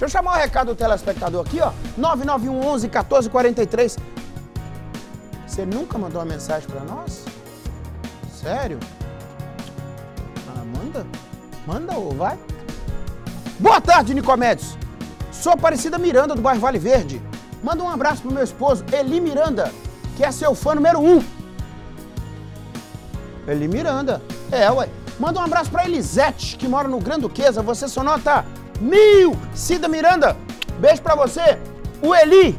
Deixa eu chamar o recado do telespectador aqui, ó. 991 11 1443. Você nunca mandou uma mensagem pra nós? Sério? Ah, manda. Manda ou vai. Boa tarde, Nicomédios. Sou Aparecida Miranda, do bairro Vale Verde. Manda um abraço pro meu esposo, Eli Miranda, que é seu fã número um. Eli Miranda. É, ué. Manda um abraço pra Elisete, que mora no Granduquesa. Você só nota mil. Cida Miranda, beijo pra você. O Eli,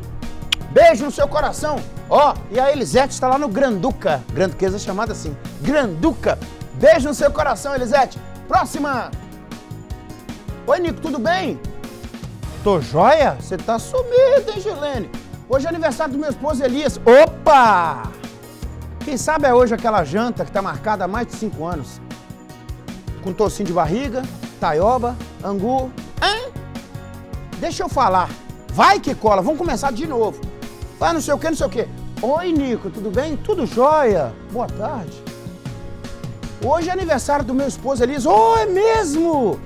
beijo no seu coração. Ó, e a Elisete está lá no Granduca. Granduquesa chamada assim. Granduca. Beijo no seu coração, Elisete. Próxima. Oi, Nico, tudo bem? Tô joia? Você tá sumido, hein, Gilene? Hoje é aniversário do meu esposo Elias. Opa! Quem sabe é hoje aquela janta que tá marcada há mais de cinco anos. Com tocinho de barriga, taioba, angu. Hein? Deixa eu falar. Vai que cola, vamos começar de novo. Vai não sei o que, não sei o que. Oi, Nico, tudo bem? Tudo jóia? Boa tarde. Hoje é aniversário do meu esposo Elias. Oh, é mesmo?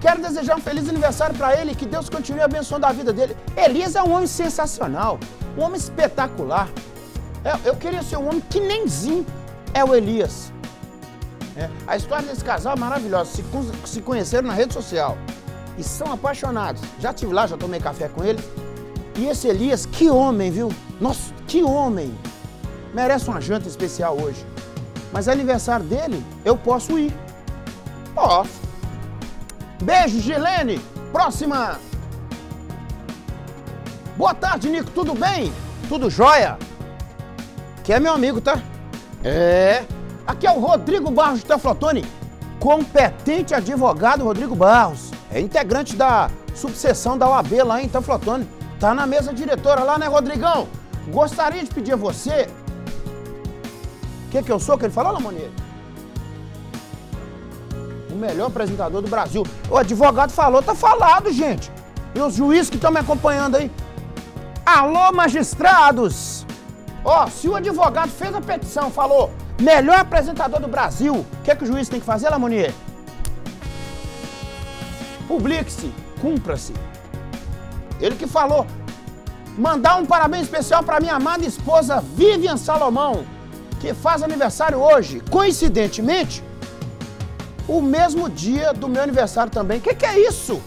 Quero desejar um feliz aniversário para ele, que Deus continue abençoando a vida dele. Elias é um homem sensacional, um homem espetacular. Eu, eu queria ser um homem que nemzinho é o Elias. É, a história desse casal é maravilhosa. Se, se conheceram na rede social e são apaixonados. Já estive lá, já tomei café com ele. E esse Elias, que homem, viu? Nossa, que homem! Merece uma janta especial hoje. Mas é aniversário dele, eu posso ir. Posso. Beijo, Gilene. Próxima. Boa tarde, Nico. Tudo bem? Tudo jóia? Que é meu amigo, tá? É. Aqui é o Rodrigo Barros de Teflotone. Competente advogado Rodrigo Barros. É integrante da subseção da OAB lá em Teflotone. Tá na mesa diretora lá, né, Rodrigão? Gostaria de pedir a você. O que, que eu sou? Que ele falou, Lamoneiro? O melhor apresentador do Brasil. O advogado falou, tá falado, gente. E os juízes que estão me acompanhando aí. Alô, magistrados! Ó, se o advogado fez a petição, falou, melhor apresentador do Brasil, o que, que o juiz tem que fazer, Lamonier? Publique-se, cumpra-se. Ele que falou. Mandar um parabéns especial para minha amada esposa Vivian Salomão, que faz aniversário hoje. Coincidentemente, o mesmo dia do meu aniversário também. O que, que, é isso?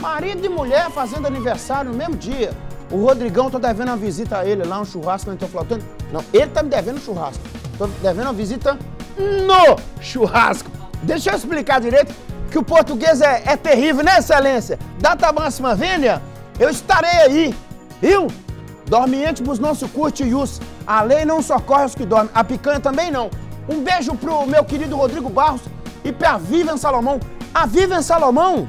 Marido e mulher fazendo aniversário no mesmo dia. O Rodrigão, tô devendo uma visita a ele lá, um churrasco, não tô faltando. Não, ele tá me devendo um churrasco. Tô devendo uma visita no churrasco. Deixa eu explicar direito que o português é, é terrível, né, excelência? Data máxima vênia, eu estarei aí, viu? Dormientes não se curte ius. A lei não socorre os que dormem. A picanha também não. Um beijo pro meu querido Rodrigo Barros e pra Vivian Salomão. A Vivian Salomão,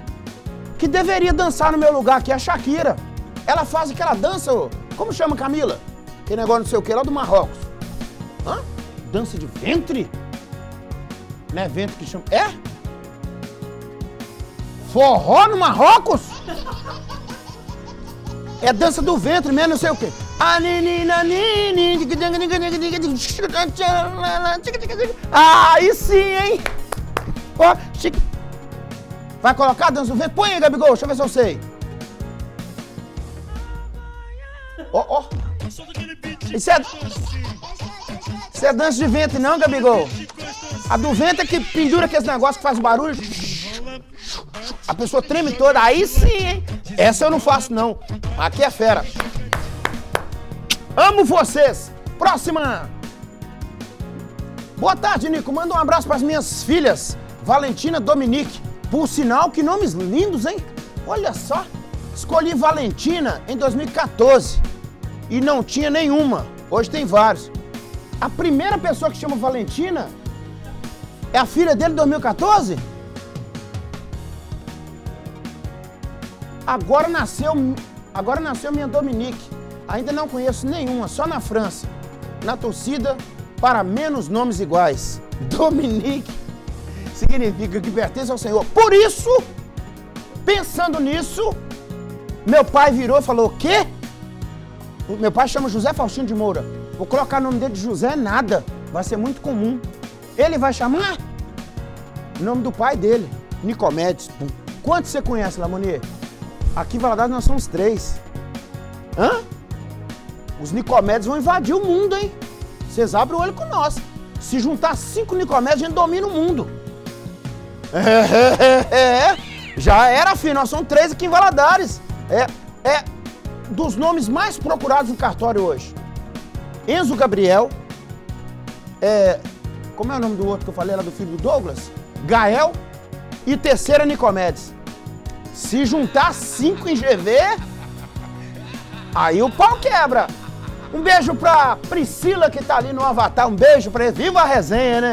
que deveria dançar no meu lugar, que é a Shakira. Ela faz aquela dança, como chama Camila? Aquele negócio não sei o que, lá do Marrocos. Hã? Dança de ventre? Não é ventre que chama. É? Forró no Marrocos? É dança do ventre mesmo, não sei o quê. Ah, aí sim, hein? Ó. Vai colocar a dança do ventre? Põe aí, Gabigol, deixa eu ver se eu sei. Ó, ó. Isso é... Isso é dança de ventre não, Gabigol? A do ventre é que pendura aqueles negócios que faz barulho. A pessoa treme toda. Aí sim? Essa eu não faço, não. Aqui é fera. Amo vocês. Próxima. Boa tarde, Nico. Manda um abraço para as minhas filhas, Valentina Dominique. Por sinal, que nomes lindos, hein? Olha só. Escolhi Valentina em 2014 e não tinha nenhuma. Hoje tem vários. A primeira pessoa que chama Valentina é a filha dele em 2014? Agora nasceu, agora nasceu minha Dominique. Ainda não conheço nenhuma, só na França. Na torcida para menos nomes iguais. Dominique significa que pertence ao Senhor. Por isso, pensando nisso, meu pai virou e falou: "O quê? Meu pai chama José Faustino de Moura. Vou colocar o nome dele de José nada, vai ser muito comum. Ele vai chamar o nome do pai dele, Nicomedes. Quantos você conhece, Lamonier? Aqui em Valadares nós somos três. Hã? Os Nicomedes vão invadir o mundo, hein? Vocês abrem o olho com nós. Se juntar cinco Nicomedes, a gente domina o mundo. É, é, é, já era, filho. Nós somos três aqui em Valadares. É, é dos nomes mais procurados no cartório hoje. Enzo Gabriel. É, como é o nome do outro que eu falei lá do filho do Douglas? Gael. E terceira Nicomedes. Se juntar cinco em GV, aí o pau quebra. Um beijo pra Priscila que tá ali no Avatar. Um beijo pra ele. Viva a resenha, né?